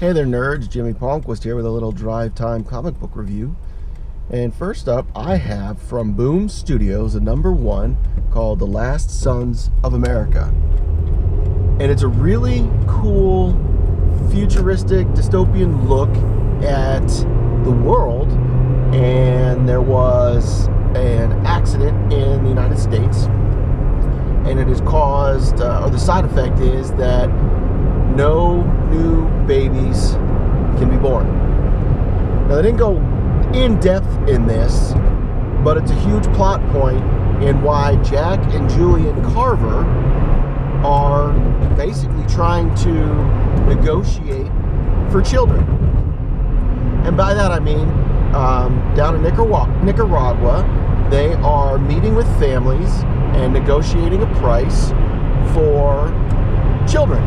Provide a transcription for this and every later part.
Hey there, nerds. Jimmy Palmquist here with a little drive time comic book review. And first up, I have from Boom Studios a number one called The Last Sons of America. And it's a really cool, futuristic, dystopian look at the world. And there was an accident in the United States. And it has caused, uh, or the side effect is that no new babies can be born. Now, they didn't go in depth in this, but it's a huge plot point in why Jack and Julian Carver are basically trying to negotiate for children. And by that I mean, um, down in Nicaragua, Nicaragua, they are meeting with families and negotiating a price for children.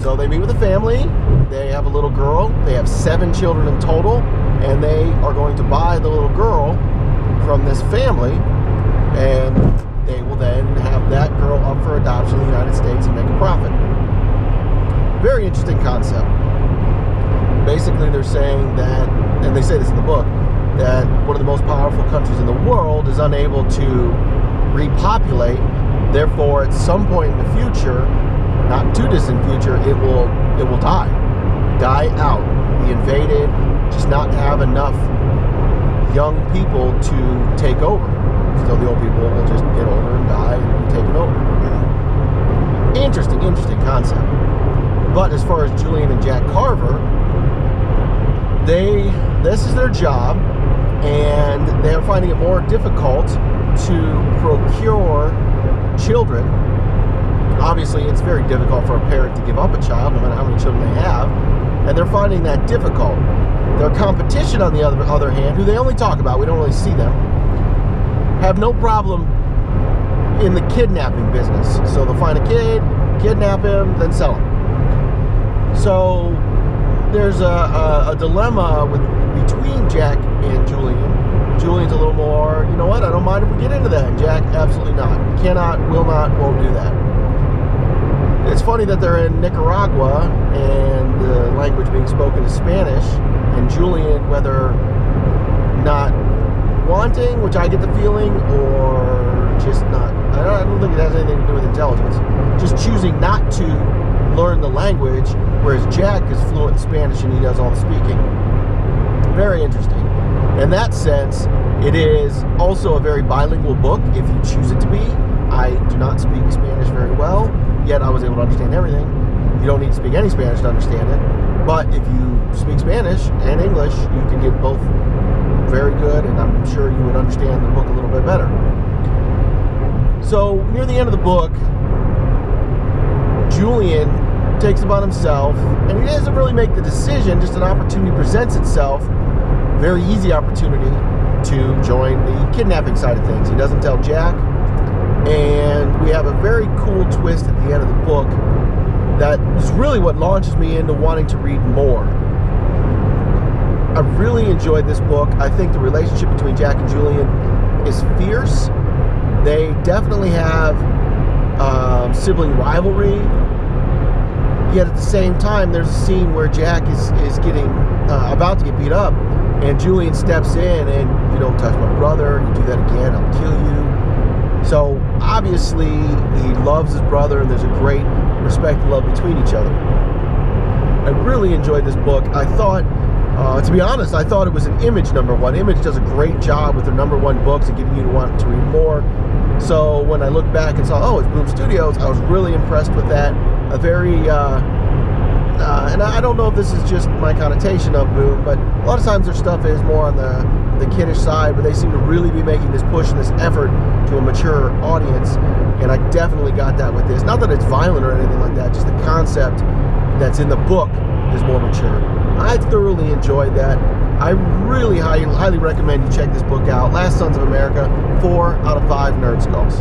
So they meet with a family. They have a little girl. They have seven children in total, and they are going to buy the little girl from this family, and they will then have that girl up for adoption in the United States and make a profit. Very interesting concept. Basically, they're saying that, and they say this in the book, that one of the most powerful countries in the world is unable to repopulate. Therefore, at some point in the future, not too distant future, it will it will die, die out, be invaded, just not have enough young people to take over. So the old people will just get older and die and be taken over. Interesting, interesting concept. But as far as Julian and Jack Carver, they this is their job, and they are finding it more difficult to procure children obviously it's very difficult for a parent to give up a child no matter how many children they have and they're finding that difficult. Their competition on the other, other hand who they only talk about we don't really see them have no problem in the kidnapping business. So they'll find a kid kidnap him then sell him. So there's a, a, a dilemma with between jack and julian. Julian's a little more you know what? I don't mind if we get into that. Jack absolutely not. Cannot will not won't do that it's funny that they're in Nicaragua and the language being spoken is Spanish, and Julian, whether not wanting, which I get the feeling, or just not, I don't, I don't think it has anything to do with intelligence, just choosing not to learn the language, whereas Jack is fluent in Spanish and he does all the speaking. Very interesting. In that sense, it is also a very bilingual book if you choose it to be. I do not speak Spanish very well yet I was able to understand everything. You don't need to speak any Spanish to understand it. But if you speak Spanish and English, you can get both very good, and I'm sure you would understand the book a little bit better. So, near the end of the book, Julian takes upon himself, and he doesn't really make the decision, just an opportunity presents itself, very easy opportunity to join the kidnapping side of things. He doesn't tell Jack, and we have a very cool twist at the end of the book that is really what launches me into wanting to read more. I really enjoyed this book. I think the relationship between Jack and Julian is fierce. They definitely have um, sibling rivalry. Yet at the same time, there's a scene where Jack is, is getting uh, about to get beat up, and Julian steps in and you don't touch my brother. You do that again, I'll kill you so obviously, he loves his brother, and there's a great respect and love between each other. I really enjoyed this book. I thought, uh, to be honest, I thought it was an Image number one. Image does a great job with their number one books and getting you to want to read more. So when I looked back and saw, oh, it's Boom Studios, I was really impressed with that. A very uh, uh, and I don't know if this is just my connotation of Boom, but a lot of times their stuff is more on the, the kiddish side, but they seem to really be making this push and this effort to a mature audience, and I definitely got that with this. Not that it's violent or anything like that, just the concept that's in the book is more mature. I thoroughly enjoyed that. I really highly, highly recommend you check this book out. Last Sons of America, four out of five Nerd Skulls.